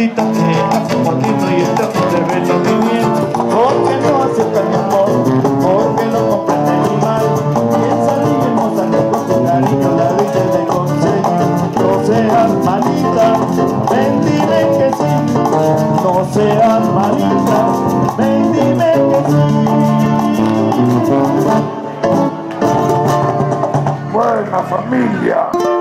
Tita fea, no y este de verlo vivir, porque no acepta amor, porque no comprende mal, con tu cariño la de conseguir, no seas malita, que sí, no seas malita, vendime que sí. na família.